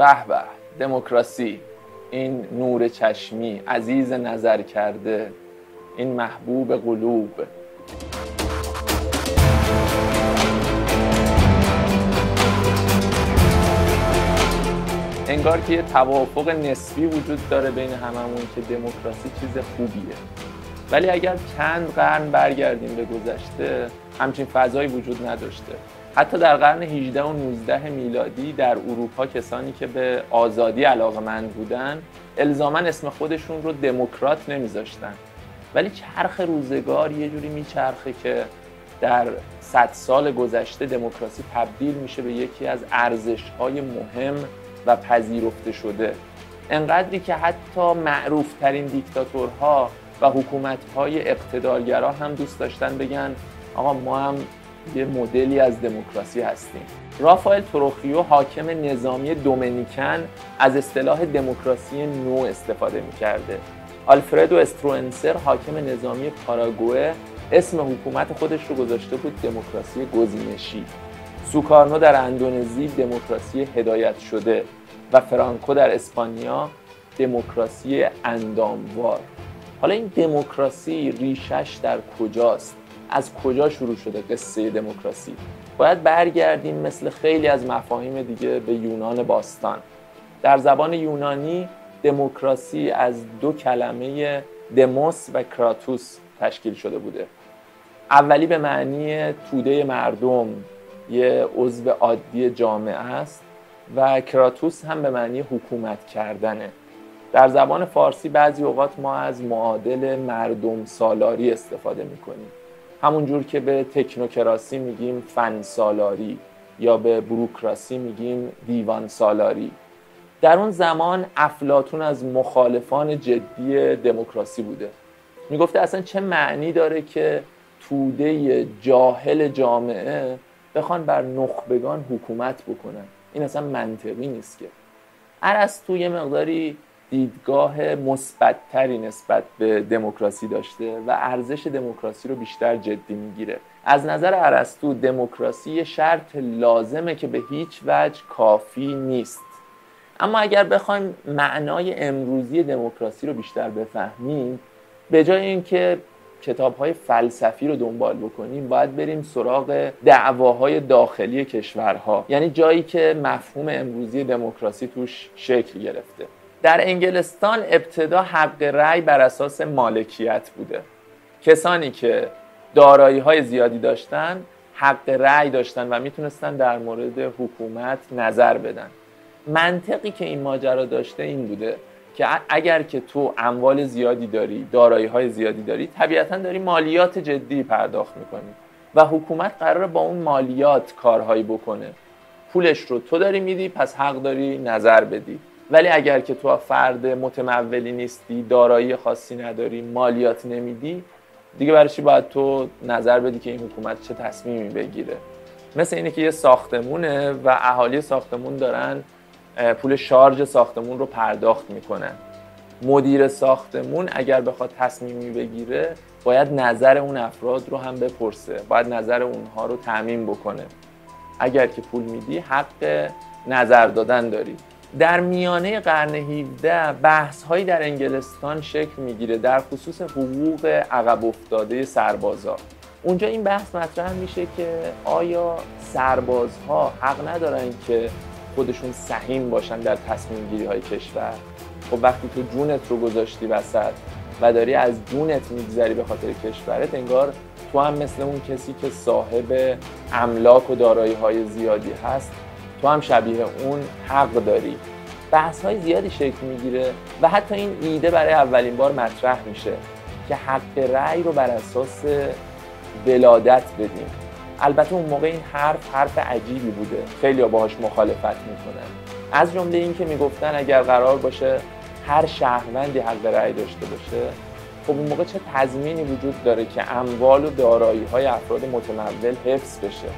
به به دموکراسی این نور چشمی عزیز نظر کرده این محبوب قلوب. انگار که یه توافق نسبی وجود داره بین هممون که دموکراسی چیز خوبیه. ولی اگر چند قرن برگردیم به گذشته همچین فضایی وجود نداشته. حتی در قرن 18 و 19 میلادی در اروپا کسانی که به آزادی علاقه من بودن الزاما اسم خودشون رو دموکرات نمیذاشتن. ولی چرخ روزگار یه جوری میچرخه که در صد سال گذشته دموکراسی تبدیل میشه به یکی از ارزش های مهم و پذیرفته شده. انقدری که حتی معروف ترین دیکتاتورها و حکومت های اقتدارگرا هم دوست داشتن بگن آقا ما هم یه مدلی از دموکراسی هستیم. رافائل تروخیو حاکم نظامی دومینیکن از اصطلاح دموکراسی نو استفاده می‌کرده. آلفردو استروئنسر حاکم نظامی پاراگوئه اسم حکومت خودش رو گذاشته بود دموکراسی گزینشی. سوکارنو در اندونزی دموکراسی هدایت شده و فرانکو در اسپانیا دموکراسی انداموار. حالا این دموکراسی ریشش در کجاست؟ از کجا شروع شده قصه دموکراسی؟ باید برگردیم مثل خیلی از مفاهیم دیگه به یونان باستان. در زبان یونانی دموکراسی از دو کلمه دموس و کراتوس تشکیل شده بوده. اولی به معنی توده مردم یه عضو عادی جامعه است و کراتوس هم به معنی حکومت کردنه. در زبان فارسی بعضی اوقات ما از معادل مردم سالاری استفاده می‌کنیم. همونجور که به تکنوکراسی میگیم فن سالاری یا به بروکراسی میگیم دیوان سالاری. در اون زمان افلاتون از مخالفان جدی دموکراسی بوده. می‌گفته اصلا چه معنی داره که توده جاهل جامعه بخوان بر نخبگان حکومت بکنن؟ این اصلا منطقی نیست که. ارسطو یه مقداری دیدگاه مثبتتری نسبت به دموکراسی داشته و ارزش دموکراسی رو بیشتر جدی می‌گیره. از نظر ارسطو دموکراسی شرط لازمه که به هیچ وجه کافی نیست. اما اگر بخوایم معنای امروزی دموکراسی رو بیشتر بفهمیم به جای اینکه کتاب های فلسفی رو دنبال بکنیم باید بریم سراغ دعواهای داخلی کشورها. یعنی جایی که مفهوم امروزی دموکراسی توش شکل گرفته. در انگلستان ابتدا حق رأی بر اساس مالکیت بوده. کسانی که دارایی های زیادی داشتن حق رأی داشتن و می‌تونستن در مورد حکومت نظر بدن. منطقی که این ماجرا داشته این بوده که اگر که تو اموال زیادی داری دارایی های زیادی داری طبیعتا داری مالیات جدی پرداخت می‌کنی و حکومت قراره با اون مالیات کارهایی بکنه. پولش رو تو داری میدی پس حق داری نظر بدی. ولی اگر که تو فرد متمولی نیستی دارایی خاصی نداری مالیات نمیدی دیگه برای چی باید تو نظر بدی که این حکومت چه تصمیمی بگیره؟ مثل اینه که یه ساختمونه و اهالی ساختمون دارن پول شارژ ساختمون رو پرداخت می‌کنن. مدیر ساختمون اگر بخواد تصمیمی بگیره باید نظر اون افراد رو هم بپرسه. باید نظر اونها رو تعمین بکنه. اگر که پول میدی حق نظر دادن داری. در میانه قرن 17 بحث هایی در انگلستان شکل می‌گیره در خصوص حقوق عقب افتاده سربازا. اونجا این بحث مطرح میشه که آیا سربازها حق ندارن که خودشون سهیم باشن در تصمیم گیری های کشور؟ خب وقتی تو جونت رو گذاشتی وسط و داری از جونت میگذری به خاطر کشورت انگار تو هم مثل اون کسی که صاحب املاک و دارایی های زیادی هست تو هم شبیه اون حق داری. بحث های زیادی شکل می‌گیره و حتی این ایده برای اولین بار مطرح میشه که حق رأی رو بر اساس ولادت بدیم. البته اون موقع این حرف حرف عجیبی بوده. خیلی باهاش مخالفت می‌کنن. از جمله این که می‌گفتن اگر قرار باشه هر شهروندی حق رأی داشته باشه خب اون موقع چه تضمینی وجود داره که اموال و دارایی های افراد متمول حفظ بشه؟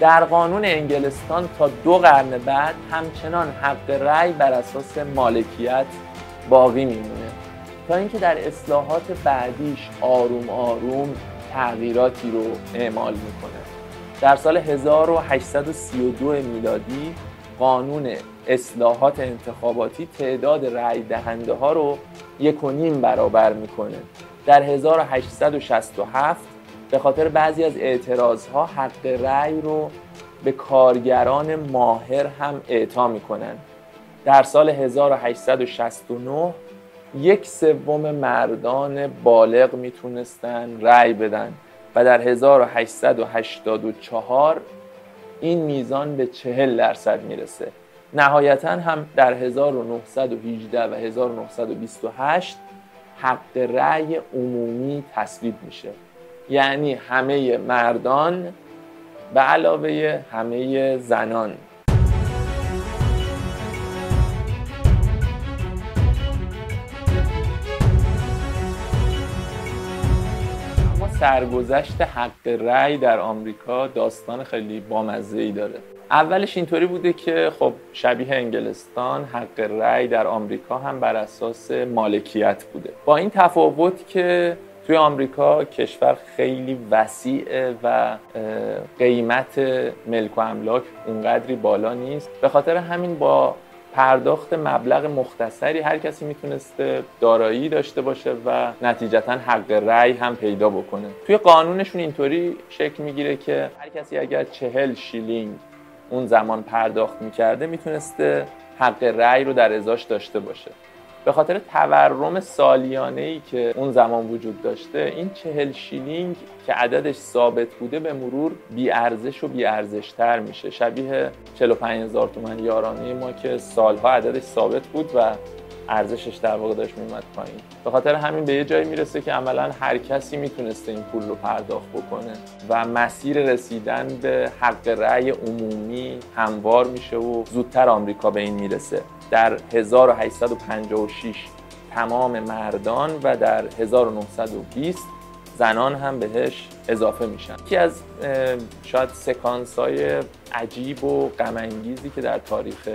در قانون انگلستان تا دو قرن بعد همچنان حق رأی بر اساس مالکیت باقی میمونه. تا اینکه در اصلاحات بعدیش آروم آروم تغییراتی رو اعمال می‌کنه. در سال 1832 میلادی قانون اصلاحات انتخاباتی تعداد رأی دهنده ها رو یک و نیم برابر می‌کنه. در 1867 به خاطر بعضی از اعتراض ها حق رأی رو به کارگران ماهر هم اعطا می‌کنن. در سال 1869 یک سوم مردان بالغ می‌تونستن رأی بدن و در 1884 این میزان به 40 درصد می‌رسه. نهایتا هم در 1918 و 1928 حق رأی عمومی تصویب میشه. یعنی همه مردان به علاوه همه زنان. سرگذشت حق رأی در آمریکا داستان خیلی بامزه ای داره. اولش اینطوری بوده که خب شبیه انگلستان حق رأی در آمریکا هم بر اساس مالکیت بوده. با این تفاوت که توی آمریکا کشور خیلی وسیعه و قیمت ملک و املاک اونقدری بالا نیست. به خاطر همین با پرداخت مبلغ مختصری هر کسی می‌تونسته دارایی داشته باشه و نتیجتا حق رأی هم پیدا بکنه. توی قانونشون اینطوری شکل می‌گیره که هر کسی اگر چهل شیلینگ اون زمان پرداخت می‌کرده می‌تونسته حق رأی رو در ازاش داشته باشه. به خاطر تورم سالیانه ای که اون زمان وجود داشته این چهل شیلینگ که عددش ثابت بوده به مرور بی ارزش و بی ارزش تر میشه شبیه 45 هزار تومن یارانه ما که سالها عددش ثابت بود و ارزشش در واقع داشت میومد پایین. به خاطر همین به یه جایی می‌رسه که عملا هر کسی می‌تونسته این پول رو پرداخت بکنه و مسیر رسیدن به حق رأی عمومی هموار میشه و زودتر آمریکا به این می‌رسه. در 1856 تمام مردان و در 1920 زنان هم بهش اضافه میشن. یکی از شاید سکانس های عجیب و غمانگیزی که در تاریخ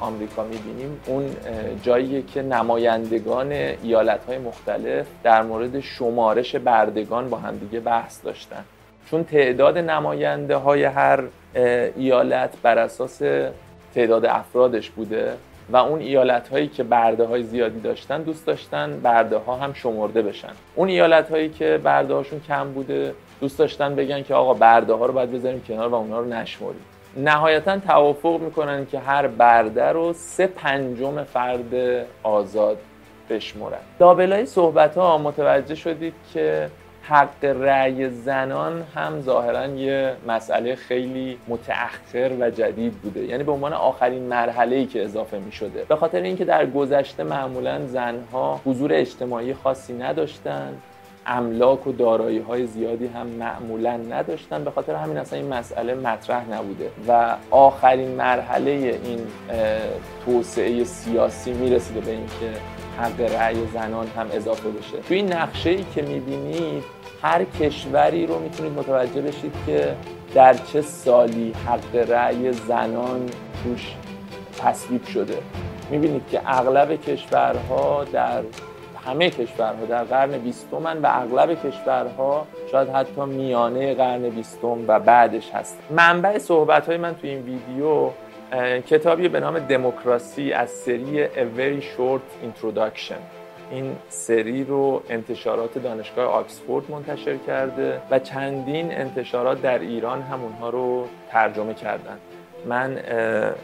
آمریکا می‌بینیم اون جاییه که نمایندگان ایالت های مختلف در مورد شمارش بردگان با همدیگه بحث داشتن. چون تعداد نماینده های هر ایالت بر اساس تعداد افرادش بوده و اون ایالت هایی که برده های زیادی داشتن دوست داشتن برده ها هم شمرده بشن. اون ایالت هایی که برده هاشون کم بوده دوست داشتن بگن که آقا برده ها رو باید بذاریم کنار و اونا رو نشمریم. نهایتا توافق می‌کنن که هر برده رو سه پنجم فرد آزاد بشمرن. لابلای صحبت ها متوجه شدید که حق رأی زنان هم ظاهرا یه مسئله خیلی متأخر و جدید بوده. یعنی به عنوان آخرین مرحله ای که اضافه می شده به خاطر اینکه در گذشته معمولا زنها حضور اجتماعی خاصی نداشتن املاک و دارایی های زیادی هم معمولا نداشتن. به خاطر همین اصلا این مسئله مطرح نبوده. و آخرین مرحله این توسعه سیاسی می‌رسیده به اینکه حق رأی زنان هم اضافه بشه. توی این نقشه ای که می‌بینید هر کشوری رو می‌تونید متوجه بشید که در چه سالی حق رأی زنان توش تصویب شده. می‌بینید که اغلب کشورها در همه کشورها در قرن بیستم و اغلب کشورها شاید حتی میانه قرن بیستم و بعدش هست منبع صحبت های من تو این ویدیو کتابی به نام دموکراسی از سری A Very Short Introduction. این سری رو انتشارات دانشگاه آکسفورد منتشر کرده و چندین انتشارات در ایران هم اونها رو ترجمه کردن. من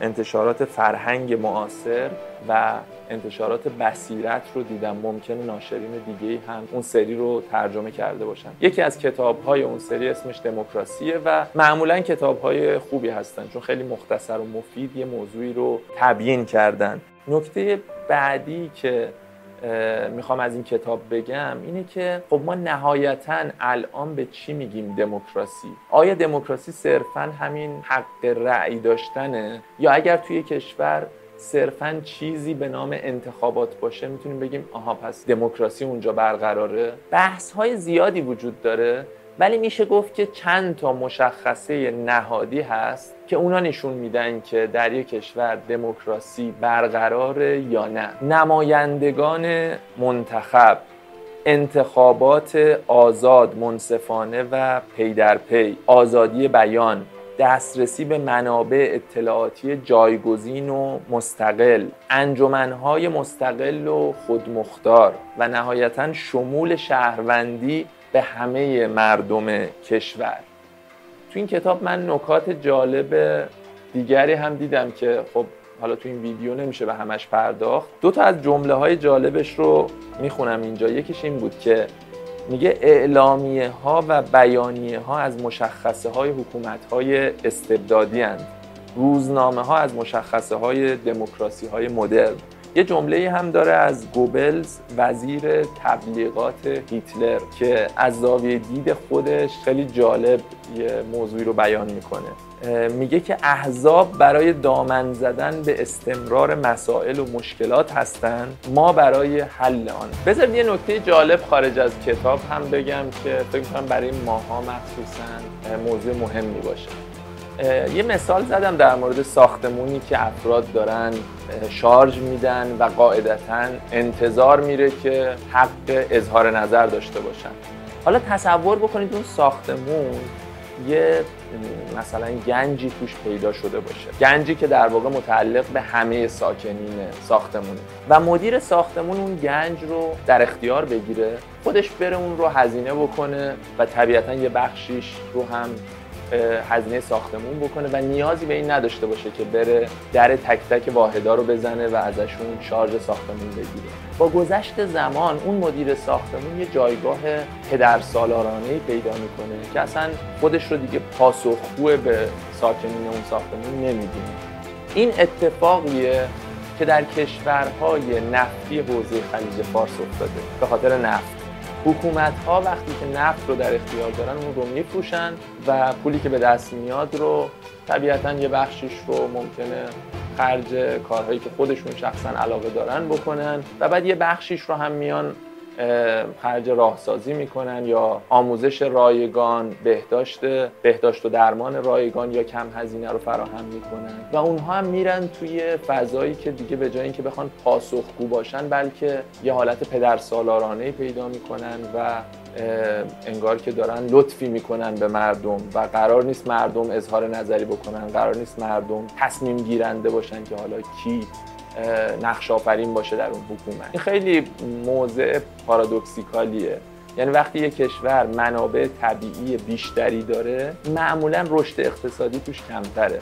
انتشارات فرهنگ معاصر و انتشارات بصیرت رو دیدم. ممکنه ناشرین دیگه هم اون سری رو ترجمه کرده باشن. یکی از کتاب های اون سری اسمش دموکراسیه و معمولا کتاب های خوبی هستن چون خیلی مختصر و مفید یه موضوعی رو تبیین کردن. نکته بعدی که می‌خوام از این کتاب بگم اینه که خب ما نهایتا الان به چی میگیم دموکراسی؟ آیا دموکراسی صرفا همین حق رأی داشتنه؟ یا اگر توی کشور صرفا چیزی به نام انتخابات باشه می‌تونیم بگیم آها پس دموکراسی اونجا برقراره؟ بحث های زیادی وجود داره. ولی میشه گفت که چند تا مشخصه نهادی هست که اونا نشون میدن که در یک کشور دموکراسی برقراره یا نه. نمایندگان منتخب انتخابات آزاد منصفانه و پی در پی آزادی بیان دسترسی به منابع اطلاعاتی جایگزین و مستقل انجمنهای مستقل و خودمختار و نهایتا شمول شهروندی به همه مردم کشور. تو این کتاب من نکات جالب دیگری هم دیدم که خب حالا تو این ویدیو نمیشه به همش پرداخت. دو تا از جمله های جالبش رو می‌خونم اینجا. یکیش این بود که میگه اعلامیه ها و بیانیه ها از مشخصه های حکومت های استبدادی هند. روزنامه ها از مشخصه های دموکراسی های مدرن. یه جمله هم داره از گوبلز وزیر تبلیغات هیتلر که از زاویه دید خودش خیلی جالب یه موضوعی رو بیان می‌کنه. میگه که احزاب برای دامن زدن به استمرار مسائل و مشکلات هستند ما برای حل آن. بذار یه نکته جالب خارج از کتاب هم بگم که فکر کنم برای ماها مخصوصا موضوع مهمی باشه. یه مثال زدم در مورد ساختمونی که افراد دارن شارژ میدن و قاعدتا انتظار میره که حق اظهار نظر داشته باشن. حالا تصور بکنید اون ساختمون یه مثلا گنجی توش پیدا شده باشه. گنجی که در واقع متعلق به همه ساکنین ساختمونه. و مدیر ساختمون اون گنج رو در اختیار بگیره خودش بره اون رو هزینه بکنه و طبیعتا یه بخشیش رو هم هزینه ساختمون بکنه و نیازی به این نداشته باشه که بره در تک تک واحدا رو بزنه و ازشون شارژ ساختمون بگیره. با گذشت زمان اون مدیر ساختمون یه جایگاه پدر سالارانه پیدا می‌کنه که اصلا خودش رو دیگه پاسخگو به ساکنین اون ساختمون نمی‌دونه. این اتفاقیه که در کشورهای نفتی حوزه خلیج فارس افتاده به خاطر نفت. حکومت ها وقتی که نفت رو در اختیار دارن اون رو میفروشن و پولی که به دست میاد رو طبیعتا یه بخشش رو ممکنه خرج کارهایی که خودشون شخصا علاقه دارن بکنن و بعد یه بخشیش رو هم میان خرج راهسازی می‌کنن یا آموزش رایگان بهداشت بهداشت و درمان رایگان یا کم هزینه رو فراهم می‌کنن. و اونها هم میرن توی فضایی که دیگه به جای اینکه بخوان پاسخگو باشن بلکه یه حالت پدر سالارانه پیدا می‌کنن و انگار که دارن لطفی می‌کنن به مردم. و قرار نیست مردم اظهار نظری بکنن قرار نیست مردم تصمیم گیرنده باشن که حالا کی نقش آفرین باشه در اون حکومت. این خیلی موضع پارادوکسیکالیه. یعنی وقتی یک کشور منابع طبیعی بیشتری داره معمولا رشد اقتصادی توش کمتره.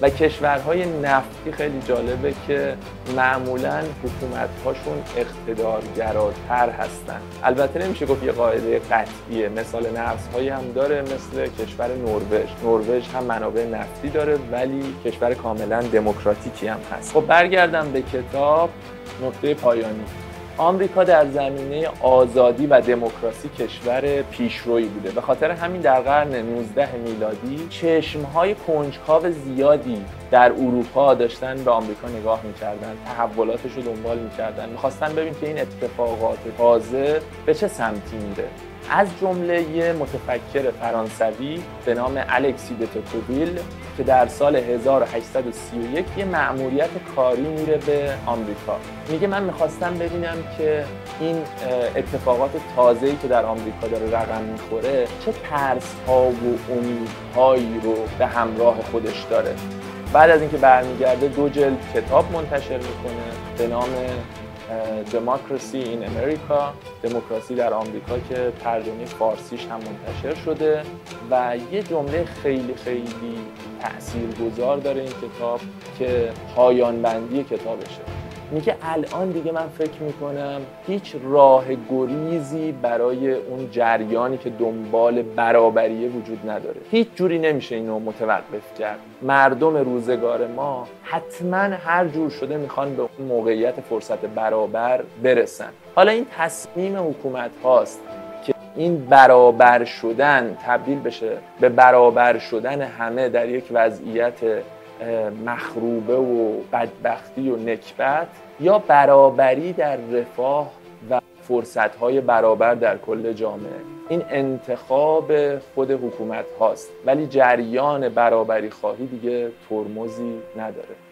و کشورهای نفتی خیلی جالبه که معمولا حکومتهاشون اقتدارگراتر هستن. البته نمیشه گفت یه قاعده قطعیه. مثال نفس هم داره مثل کشور نروژ. نروژ هم منابع نفتی داره ولی کشور کاملا دموکراتیکی هم هست. خب برگردم به کتاب. نقطه پایانی. آمریکا در زمینه آزادی و دموکراسی کشور پیشرویی بوده. به خاطر همین در قرن 19 میلادی چشمهای کنجکاو زیادی در اروپا داشتن به آمریکا نگاه می‌کردن تحولاتش رو دنبال می‌کردن. می‌خواستن ببین که این اتفاقات تازه به چه سمتی میره. از جمله یه متفکر فرانسوی به نام الکسی د که در سال 1831 یه مأموریت کاری میره به آمریکا. میگه من می‌خواستم ببینم که این اتفاقات تازه‌ای که در آمریکا داره رقم می‌خوره چه ترس ها و امیدهایی رو به همراه خودش داره. بعد از اینکه برمیگرده دو جلد کتاب منتشر می‌کنه به نام دموکراسی این امریکا دموکراسی در آمریکا که ترجمه فارسیش هم منتشر شده و یه جمله خیلی خیلی تاثیرگذار داره این کتاب که پایان بندی کتابشه. میگه الان دیگه من فکر می‌کنم هیچ راه گریزی برای اون جریانی که دنبال برابریه وجود نداره. هیچ جوری نمیشه اینو متوقف کرد. مردم روزگار ما حتما هر جور شده می‌خوان به اون موقعیت فرصت برابر برسن. حالا این تصمیم حکومت هاست که این برابر شدن تبدیل بشه به برابر شدن همه در یک وضعیت مخروبه و بدبختی و نکبت یا برابری در رفاه و فرصتهای برابر در کل جامعه. این انتخاب خود حکومت هاست ولی جریان برابری خواهی دیگه ترمزی نداره.